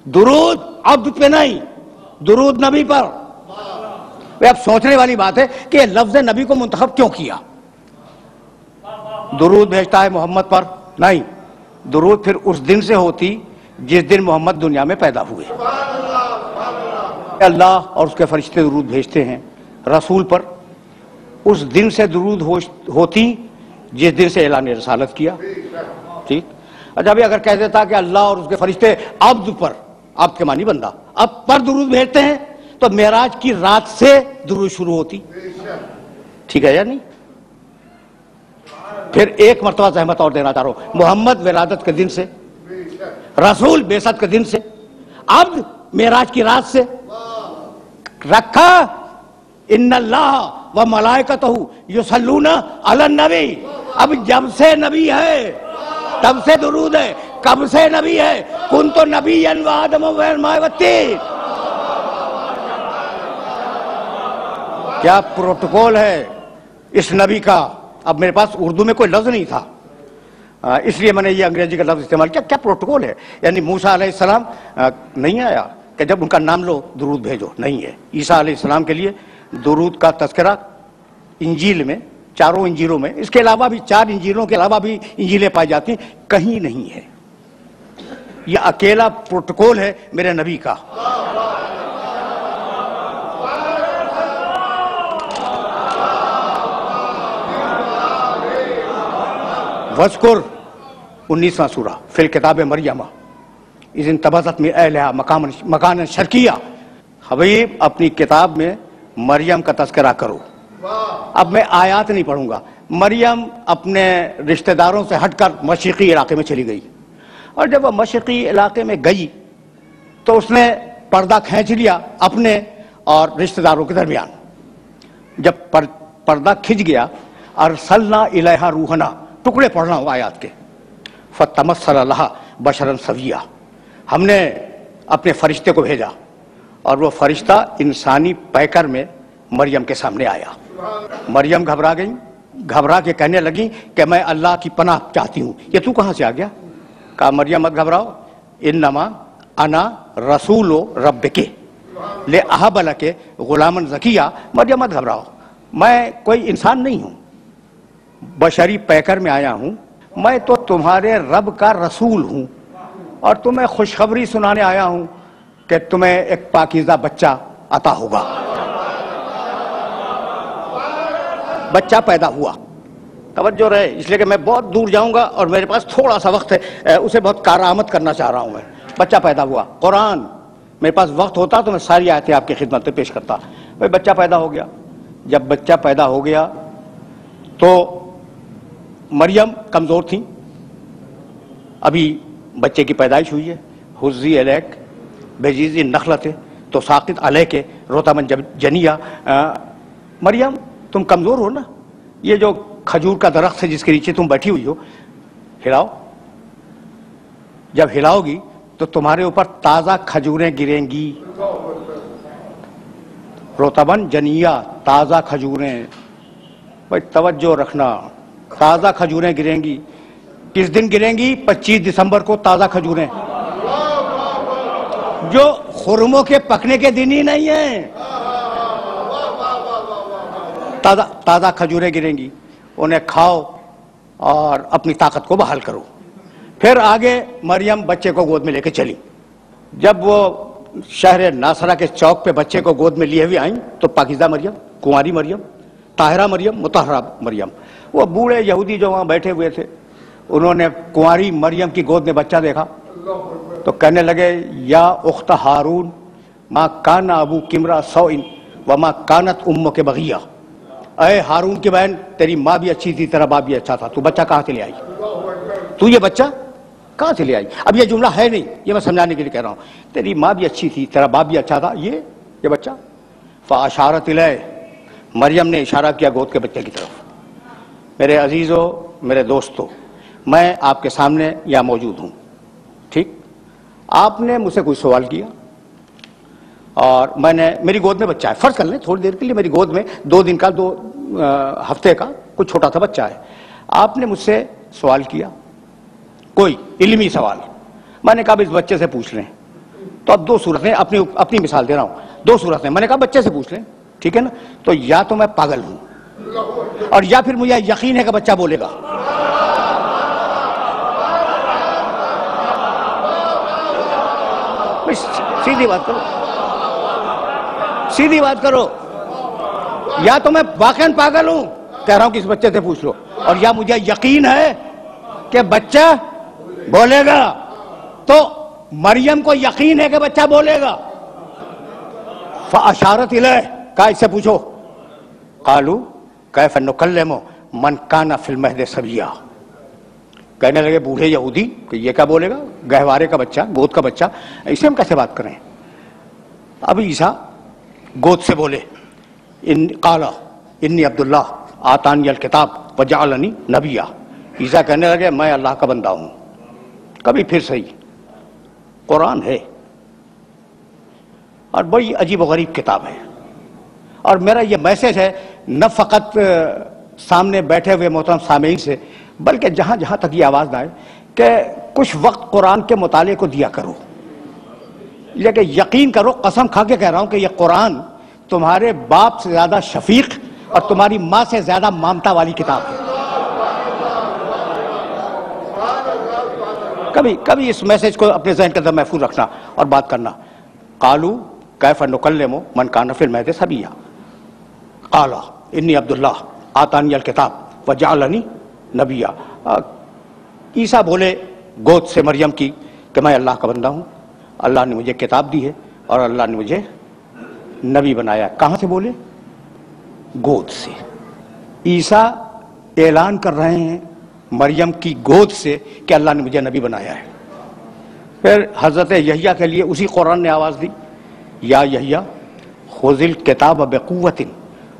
दुरूद, अब्द पे नहीं। दुरूद नबी पर। वे अब सोचने वाली बात है कि लफ्ज नबी को मुंतखब क्यों किया? दुरूद भेजता है मोहम्मद पर। नहीं। दुरूद फिर उस दिन से होती, जिस दिन मोहम्मद दुनिया में पैदा हुए। अल्लाह और उसके फरिश्ते दुरूद भेजते हैं, रसूल पर। उस दिन से दुरूद हो, होती जिस दिन से ऐलान रसालत किया। ठीक? अच्छा अभी अगर कह देता कि अल्लाह और उसके फरिश्ते अब्द पर अब्द के मानी बंदा अब पर दुरूद भेजते हैं तो मेराज की रात से दुरूद शुरू होती। ठीक है या नहीं? फिर एक मरतबा सहमत और देना चाह रहा हूँ। मोहम्मद विरादत के दिन से रसूल बेसत के दिन से अब मेराज की रात से रखा इन व मलायकत युसलूना अलन नबी। अब जब से नबी है, तब से दुरूद है, कब से नबी है? कुन तो नबी मायावती। क्या प्रोटोकॉल है इस नबी का? अब मेरे पास उर्दू में कोई लफ्ज नहीं था। इसलिए मैंने ये अंग्रेज़ी का लफ्ज इस्तेमाल किया। क्या प्रोटोकॉल है? यानी मूसा सलाम नहीं आया कि जब उनका नाम लो, दुरूद भेजो। नहीं है। ईसा सलाम के लिए दुरूद का तस्करा इंजील में, चारों इंजीलों में। इसके अलावा भी चार इंजीलों के अलावा भी इंजीलें पाई जाती, कहीं नहीं है। यह अकेला प्रोटोकॉल है मेरे नबी का। वस्कुर उन्नीसवां सूरा, फिल किताब मरियमा। इस इन तबाजत में अहलहा मकान मकान शर्किया हबीब अपनी किताब में मरियम का तस्करा करो। अब मैं आयात नहीं पढ़ूँगा। मरियम अपने रिश्तेदारों से हटकर मशरक़ी इलाके में चली गई। और जब वह मशरक़ी इलाके में गई तो उसने पर्दा खींच लिया अपने और रिश्तेदारों के दरमियान। जब पर, पर्दा खिंच गया और सलना इलाहा रूहना टुकड़े पढ़ना हुआ आयात के। फ़तमसल बशरन सविया। हमने अपने फरिश्ते को भेजा। और वो फरिश्ता इंसानी पैकर में मरियम के सामने आया। मरियम घबरा गई, घबरा के कहने लगी कि मैं अल्लाह की पनाह चाहती हूँ। ये तू कहाँ से आ गया? कहा, मरियम मत घबराओ। इन नमा अना रसूलो रब के ले अहबल के गुलामन जकिया। मरियम मत घबराओ। मैं कोई इंसान नहीं हूँ। बशरी पैकर में आया हूँ। मैं तो तुम्हारे रब का रसूल हूँ। और तुम्हें खुशखबरी सुनाने आया हूँ। कि तुम्हें एक पाकिजा बच्चा आता होगा। बच्चा पैदा हुआ। तवज्जो रहे, इसलिए कि मैं बहुत दूर जाऊँगा और मेरे पास थोड़ा सा वक्त है उसे बहुत कारामद करना चाह रहा हूँ मैं। बच्चा पैदा हुआ। कुरान, मेरे पास वक्त होता तो मैं सारी आयतें आपकी खिदमत में पेश करता। भाई, बच्चा पैदा हो गया। जब बच्चा पैदा हो गया तो मरियम कमज़ोर थी। अभी बच्चे की पैदाइश हुई है। हुजी अलैक बेजीजी नखलत तो साकित अलह के रोतामन जनिया मरियम, तुम कमज़ोर हो ना? ये जो खजूर का दरख्त है जिसके नीचे तुम बैठी हुई हो, हिलाओ। जब हिलाओगी तो तुम्हारे ऊपर ताज़ा खजूरें गिरेंगी। रोताबन जनिया, ताज़ा खजूरें। भाई, तवज्जो रखना, ताज़ा खजूरें गिरेंगी। किस दिन गिरेंगी? 25 दिसंबर को ताज़ा खजूरें। जो खुरमों के पकने के दिन ही नहीं है। ताज़ा ताज़ा खजूरें गिरेंगी, उन्हें खाओ और अपनी ताकत को बहाल करो। फिर आगे मरियम बच्चे को गोद में लेके चली। जब वो शहर नासरा के चौक पे बच्चे को गोद में लिए हुए आई तो पाकिजा मरियम, कुंवारी मरियम, ताहरा मरियम, मुतहरा मरियम, वो बूढ़े यहूदी जो वहाँ बैठे हुए थे, उन्होंने कुंवारी मरियम की गोद में बच्चा देखा। तो कहने लगे, या उख्त हारून, माँ काना अबू किमरा सौ इन व माँ कानत उम्म के बगिया। अरे हारून की बहन, तेरी माँ भी अच्छी थी तेरा बाप भी अच्छा था। तू बच्चा कहाँ से ले आई? तू ये बच्चा कहाँ से ले आई? अब ये जुमला है नहीं, ये मैं समझाने के लिए कह रहा हूँ। तेरी माँ भी अच्छी थी, तेरा बाप भी अच्छा था, ये ये बच्चा। फ़ाशारत लय मरियम ने इशारा किया गोद के बच्चे की तरफ़। मेरे अजीज़ों, मेरे दोस्तों, मैं आपके सामने यहाँ मौजूद हूँ। आपने मुझसे कोई सवाल किया? और मैंने मेरी गोद में बच्चा है। फ़र्ज़ कर लें थोड़ी देर के लिए मेरी गोद में दो दिन का दो आ, हफ़्ते का कुछ छोटा सा बच्चा है। आपने मुझसे सवाल किया? कोई इल्मी सवाल। मैंने कहा इस बच्चे से पूछ लें। तो अब दो सूरतें अपनी अपनी मिसाल दे रहा हूँ। दो सूरत सूरतें। मैंने कहा बच्चे से पूछ लें। ठीक है ना? तो या तो मैं पागल हूँ और या फिर मुझे यकीन है कि बच्चा बोलेगा। सीधी बात करो। सीधी बात करो। या तो मैं वाकन पागल हूँ? कह रहा हूँ कि इस बच्चे से पूछ लो। और या मुझे यकीन है कि बच्चा बोलेगा? तो मरियम को यकीन है कि बच्चा बोलेगा? अशारत इले का इससे पूछो। कालू, कैफ नुकल्लमो, मन काना फ़िल्म सबिया। कहने लगे, बूढ़े यहूदी, कि ये क्या बोलेगा? गहवारे का बच्चा, गोद का बच्चा, इसे हम कैसे बात करें? अब ईसा गोद से बोले, इन, काला, इन्नी अब्दुल्ला आतानी अल किताब वजालनी नबिया। ईसा कहने लगे, मैं अल्लाह का बंदा हूँ। कभी फिर सही। कुरान है। और बड़ी अजीब गरीब किताब है। और मेरा ये मैसेज है, न फ़कत सामने बैठे हुए मोहतरम सामीन से बल्कि जहाँ जहाँ तक ये आवाज़ आए कि कुछ वक्त कुरान के मुताले को दिया करो। लेकिन यकीन करो, कसम खा के कह रहा हूँ कि यह कुरान तुम्हारे बाप से ज़्यादा शफीक और तुम्हारी माँ से ज़्यादा मामता वाली किताब है। कभी कभी इस मैसेज को अपने जहन के अंदर महफूज रखना और बात करना। कालू कैफ नुकल्लमो मन का नफिल महद सबिया। काला, इन्नी अब्दुल्ला आतानी अल किताब, व जालनी नबिया। ईसा बोले गोद से मरियम की कि मैं अल्लाह का बंदा हूँ। अल्लाह ने मुझे किताब दी है और अल्लाह ने मुझे नबी बनाया। कहाँ से बोले? गोद से। ईसा ऐलान कर रहे हैं मरियम की गोद से कि अल्लाह ने मुझे नबी बनाया है। फिर हज़रत यहिया के लिए उसी कुरान ने आवाज़ दी, या यहिया, खुजिल किताब बेकुवतिन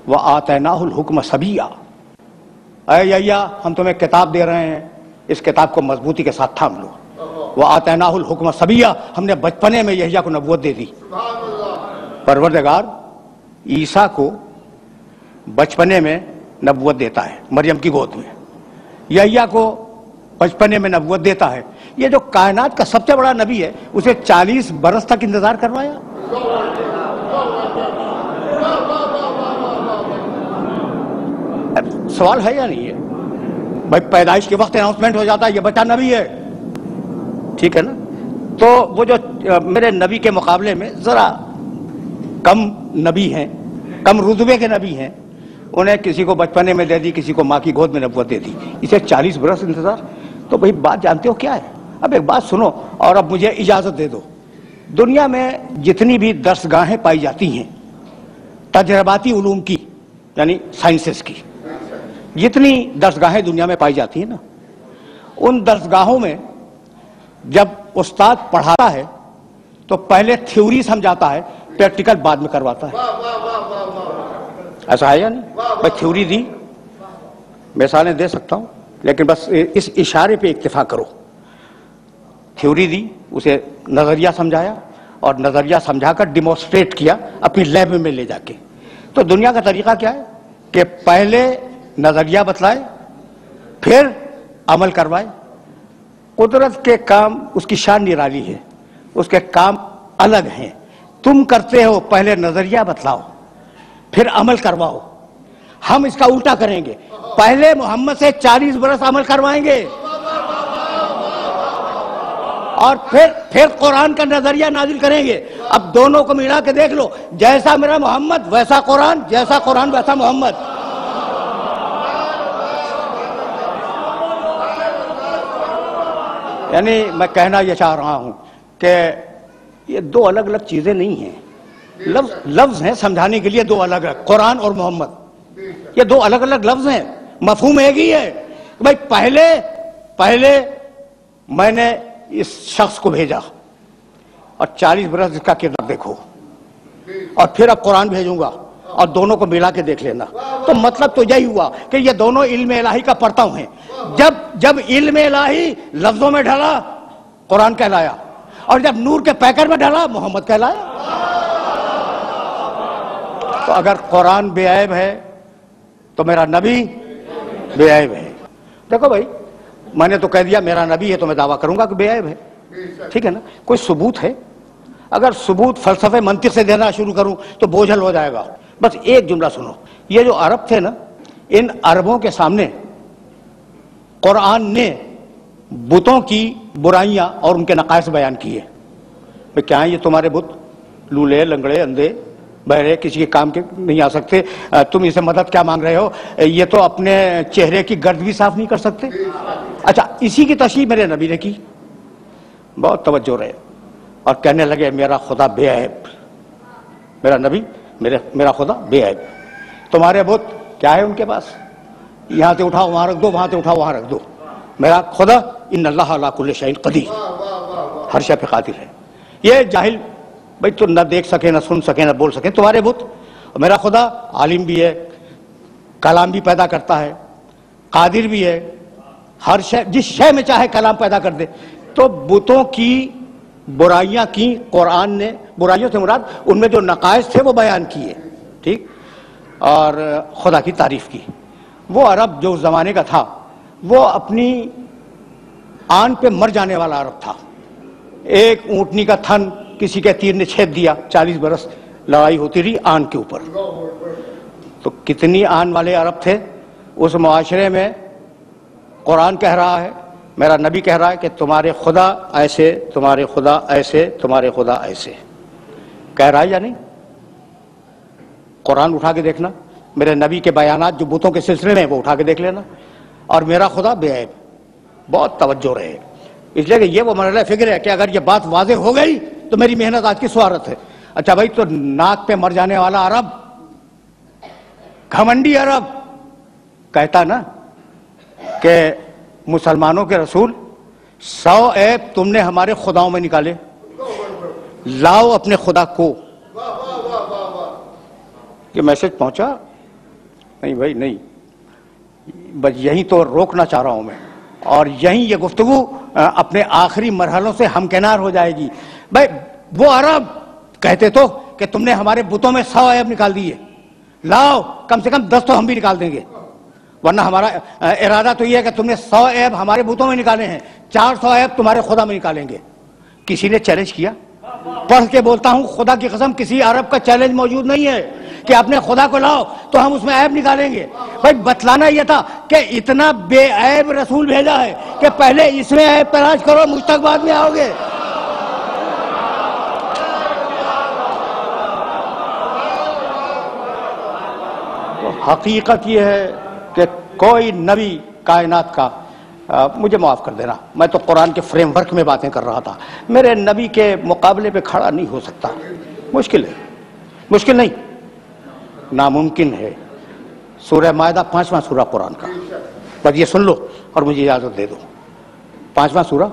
व आतनाहुल हुक्म सबिया। अय यहिया हम तुम्हें किताब दे रहे हैं। इस किताब को मजबूती के साथ थाम लो। वह आतनाहुल हुक्म सबिया हमने बचपने में यहिया को नबूत दे दी। परवरदगार ईसा को बचपने में नबूत देता है मरियम की गोद में। यहिया को बचपने में नबूत देता है। ये जो कायनात का सबसे बड़ा नबी है उसे 40 बरस तक इंतज़ार करवाया। सवाल है या नहीं है? भाई, पैदाइश के वक्त अनाउंसमेंट हो जाता है, ये बच्चा नबी है। ठीक है ना? तो वो जो मेरे नबी के मुकाबले में जरा कम नबी हैं, कम रुतबे के नबी हैं। उन्हें किसी को बचपने में दे दी, किसी को माँ की गोद में नबूत दे दी। इसे 40 बरस इंतज़ार। तो भाई, बात जानते हो क्या है? अब एक बात सुनो, और अब मुझे इजाज़त दे दो। दुनिया में जितनी भी दर्सगाहें पाई जाती हैं, तजर्बाती की, यानी साइंसेस की जितनी दर्सगाहें दुनिया में पाई जाती हैं ना, उन दर्सगाहों में जब उस्ताद पढ़ाता है तो पहले थ्योरी समझाता है, प्रैक्टिकल बाद में करवाता है। ऐसा है या नहीं? मैं थ्योरी दी मिसालें दे सकता हूँ, लेकिन बस इस इशारे पे इक्तफा करो। थ्योरी दी, उसे नज़रिया समझाया, और नज़रिया समझाकर डिमोस्ट्रेट किया, अपनी लैब में ले जाके। तो दुनिया का तरीका क्या है? कि पहले नज़रिया बतलाए, फिर अमल करवाए। कुदरत के काम उसकी शान निराली है, उसके काम अलग हैं। तुम करते हो, पहले नज़रिया बतलाओ, फिर अमल करवाओ। हम इसका उल्टा करेंगे। पहले मोहम्मद से 40 बरस अमल करवाएँगे। और फिर फिर कुरान का नज़रिया नाजिल करेंगे। अब दोनों को मिला के देख लो, जैसा मेरा मोहम्मद, वैसा कुरान, जैसा कुरान, वैसा मोहम्मद। यानी मैं कहना यह चाह रहा हूँ कि ये दो अलग अलग चीज़ें नहीं हैं। लफ्ज लफ्ज हैं समझाने के लिए दो अलग अलग कुरान और मोहम्मद। ये दो अलग अलग लफ्ज हैं। मफहूम एक ही है। भाई, पहले पहले मैंने इस शख्स को भेजा और 40 बरस इसका किरदार देखो। और फिर अब कुरान भेजूँगा और दोनों को मिला के देख लेना। तो मतलब तो यही हुआ कि ये दोनों इल्म इलाही का पढ़ता हैं। जब जब इल्म इलाही लफ्जों में ढला, कुरान कहलाया। और जब नूर के पैकर में ढला, मोहम्मद कहलाया। तो अगर कुरान बेऐब है तो मेरा नबी बेअब है। देखो भाई, मैंने तो कह दिया, मेरा नबी है तो मैं दावा करूँगा कि बेऐब है। ठीक है ना? कोई सबूत है? अगर सबूत, फलसफे मंतिक से देना शुरू करूँ तो बोझल हो जाएगा। बस एक जुमला सुनो। ये जो अरब थे ना, इन अरबों के सामने कुरान ने बुतों की बुराइयाँ और उनके नकायस बयान किए। भाई, क्या है ये तुम्हारे बुत? लूले, लंगड़े, अंधे, बहरे, किसी के काम के नहीं आ सकते। तुम इसे मदद क्या मांग रहे हो? ये तो अपने चेहरे की गर्द भी साफ़ नहीं कर सकते। अच्छा इसी की तशरीह मेरे नबी ने की। बहुत तवज्जो रहे। और कहने लगे, मेरा खुदा बेऐब मेरा नबी, मेरे, मेरा खुदा बेऐब तुम्हारे बुत, क्या है उनके पास? यहाँ से उठाओ, वहाँ रख दो, वहाँ से उठाओ, वहाँ रख दो। मेरा खुदा इन शहीन कदीर। हर शय पे कादिर है। ये जाहिल, भाई तुम न देख सके, ना सुन सके, ना बोल सके, तुम्हारे बुत। मेरा खुदा, आलिम भी है, कलाम भी पैदा करता है, कादिर भी है। हर शय, जिस शय में चाहे कलाम पैदा कर दे। तो बुतों की, बुराइयाँ की, कुरान ने, बुराइयों से मुराद, उनमें जो नकायश थे वो बयान किए। ठीक? और खुदा की तारीफ़ की। वो अरब जो उस जमाने का था, वो अपनी आन पे मर जाने वाला अरब था। एक ऊंटनी का थन किसी के तीर ने छेद दिया, चालीस बरस लड़ाई होती रही आन के ऊपर। तो कितनी आन वाले अरब थे? उस मुआशरे में कुरान कह रहा है, मेरा नबी कह रहा है कि तुम्हारे खुदा ऐसे, तुम्हारे खुदा ऐसे, तुम्हारे खुदा ऐसे। कह रहा है या नहीं? कुरान उठा के देखना। मेरे नबी के बयानात जो बुतों के सिलसिले में वो उठा के देख लेना। और मेरा खुदा बेऐब बहुत तवज्जो रहे। इसलिए कि ये वो मरला फ़िक्र है कि अगर ये बात वाजे हो गई तो मेरी मेहनत आज की स्वारत है। अच्छा भाई तो नाक पे मर जाने वाला अरब, घमंडी अरब, कहता ना कि मुसलमानों के रसूल, सौ ऐप तुमने हमारे खुदाओं में निकाले। लाओ अपने खुदा को। ये मैसेज पहुँचा? नहीं भाई, नहीं। बस यही तो रोकना चाह रहा हूँ मैं। और यही ये गुफ्तगु अपने आखिरी मरहलों से हमकिनार हो जाएगी। भाई, वो अरब कहते तो कि तुमने हमारे बुतों में सौ ऐब निकाल दिए। लाओ, कम से कम दस तो हम भी निकाल देंगे। वरना हमारा इरादा तो यह है कि तुमने सौ ऐब हमारे बुतों में निकाले हैं, चार सौ ऐब तुम्हारे खुदा में निकालेंगे। किसी ने चैलेंज किया? पढ़ के बोलता हूँ, खुदा की कसम, किसी अरब का चैलेंज मौजूद नहीं है। कि अपने खुदा को लाओ तो हम उसमें ऐब निकालेंगे। भाई बतलाना यह था कि इतना बेऐब रसूल भेजा है कि पहले इसमें ऐब तलाश करो मुझ तक बाद में आओगे। तो हकीकत यह है कि कोई नबी कायनात का आ, मुझे माफ़ कर देना मैं तो कुरान के फ्रेमवर्क में बातें कर रहा था। मेरे नबी के मुकाबले पे खड़ा नहीं हो सकता। मुश्किल है। मुश्किल नहीं। नामुमकिन है। सूर्य मायदा पांचवा सूरा कुरान का। बस ये सुन लो और मुझे इजाज़त दे दो। पांचवा सूरा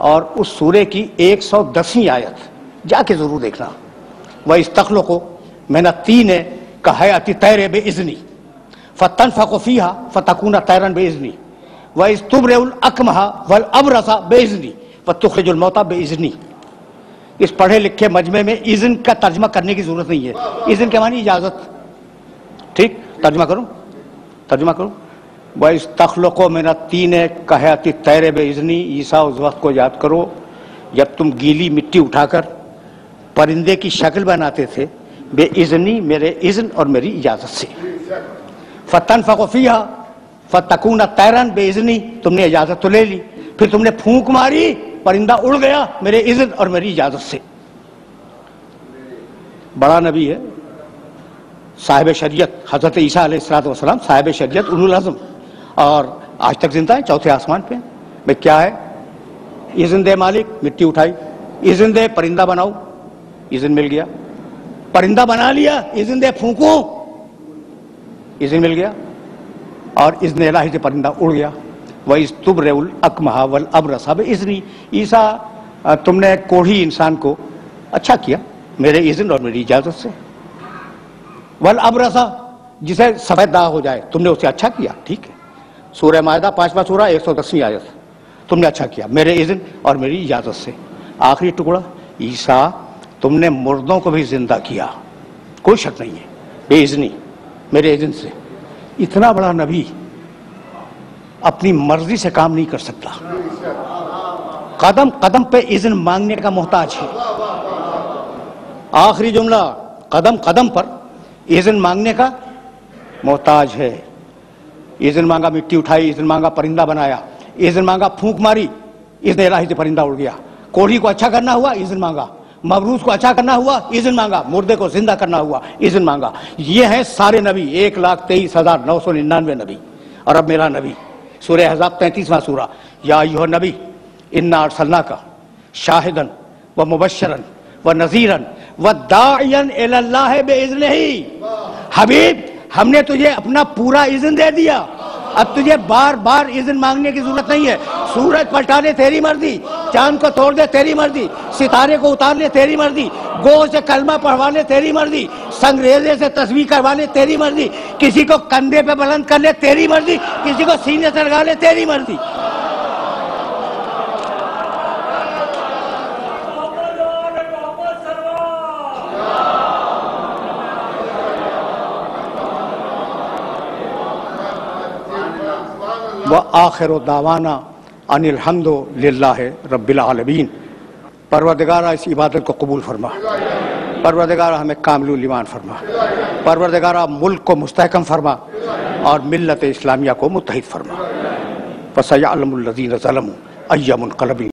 और उस सूर्य की एक सौ दसवीं आयत जाके ज़रूर देखना। वह इस तखलो को, मैंने तीन है, कहा अति तैर बे इजनी फ़तन फ़कोफ़ीहा फ़तकूना तैरन बे इजनी वह इस तुबरउल अकमहा, वल अबरसा बेइज़नी। व तुखरजुलमौता बेइज़नी। इस पढ़े लिखे मजमे में इज़न का तर्जमा करने की ज़रूरत नहीं है। इज़न के मानी इजाज़त। ठीक? तर्जमा करूँ। तर्जमा करूँ। वह इस तखलको में न तीन कहती तैर बेइज़नी ईसा उस वक्त को याद करो, जब तुम गीली मिट्टी उठाकर परिंदे की शक्ल बनाते थे बेइज़नी मेरे इज़न और मेरी इजाज़त से। फतन फ़कोफ़िया फ़तकून तैरन बेइज़नी तुमने इजाज़त तो ले ली, फिर तुमने फूंक मारी परिंदा उड़ गया मेरे इज़्ज़त और मेरी इजाज़त से। बड़ा नबी है। साहिब शरीयत हज़रत ईसा सलाम साहिब शरीयत उलुल आज़म और आज तक ज़िंदा है, चौथे आसमान पे। भाई क्या है? इज़न दे मालिक, मिट्टी उठाई। इज़न दे परिंदा बनाओ। इज़न मिल गया। परिंदा बना लिया इज़न दे फूको। इज़न मिल गया। और इज़न इलाही से परिंदा उड़ गया। वह तुब रेउल अकमहा वल अब रसा इज़नी ईसा तुमने कोढ़ी इंसान को अच्छा किया, मेरे इज़न और मेरी इजाज़त से। वल अब रसा जिसे सफ़ेद हो जाए, तुमने उसे अच्छा किया, ठीक है। सूर्य मायदा, पांचवा सूरा एक सौ दसवीं आयत। तुमने अच्छा किया, मेरे इज़न और मेरी इजाज़त से। आखिरी टुकड़ा, ईसा, तुमने मुर्दों को भी ज़िंदा किया। कोई शक नहीं है, बेइज़नी, मेरे इज़न से। इतना बड़ा नबी अपनी मर्ज़ी से काम नहीं कर सकता। कदम कदम पे इज़न मांगने का मोहताज है। आखिरी जुमला, कदम कदम पर इज़न मांगने का मोहताज है। इज़न मांगा मिट्टी उठाई, इज़न मांगा परिंदा बनाया, इज़न मांगा फूंक मारी इज़न इलाही से परिंदा उड़ गया। कोढ़ी को अच्छा करना हुआ, इज़न मांगा। मबरूज को अच्छा करना हुआ, इज़न मांगा। मुर्दे को ज़िंदा करना हुआ, इज़न मांगा। ये हैं सारे नबी, एक लाख तेईस हज़ार नौ सौ निन्यानवे नबी। और अब मेरा नबी। सूर्य हजाब तैंतीसवां सूरा या यो नबी इन्ना अरसलना का शाहिदन व मुबशरन व नजीरन व दायन बेइज़न ही हबीब हमने तुझे अपना पूरा इज़न दे दिया। अब तुझे बार बार इज़न मांगने की ज़रूरत नहीं है। सूरज पलटा दे तेरी मर्ज़ी, चाँद को तोड़ दे तेरी मर्ज़ी, सितारे को उतार ले तेरी मर्ज़ी गो से कलमा पढ़वा ले तेरी मर्ज़ी, संग्रेजे से तस्वीर करवा ले तेरी मर्ज़ी, किसी को कंधे पे बुलंद कर ले तेरी मर्ज़ी, किसी को सीने से लगा ले तेरी मर्ज़ी। व आखिर दावाना अनिलहमद रबीन परवरदगारा इस इबादत को कबूल फरमा। परवरदगारा हमें कामलमान फरमा। परवरदगारा मुल्क को मुस्तकम फरमा और मिलत इस्लामिया को मुतहद फरमा। फसयालमदीन ज़लम अय्यमकलबी